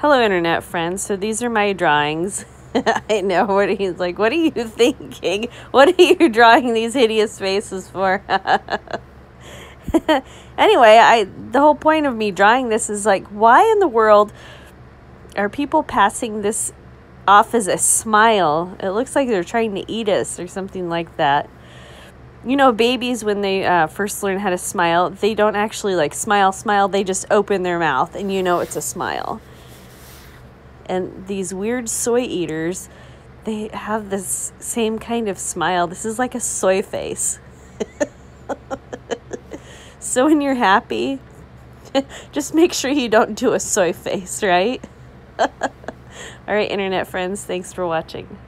Hello, internet friends. So these are my drawings. I know what he's like. What are you thinking? What are you drawing these hideous faces for? anyway, I the whole point of me drawing this is like, why in the world are people passing this off as a smile? It looks like they're trying to eat us or something like that. You know, babies when they uh, first learn how to smile, they don't actually like smile, smile. They just open their mouth, and you know it's a smile and these weird soy eaters they have this same kind of smile. This is like a soy face. So when you're happy just make sure you don't do a soy face right? All right internet friends thanks for watching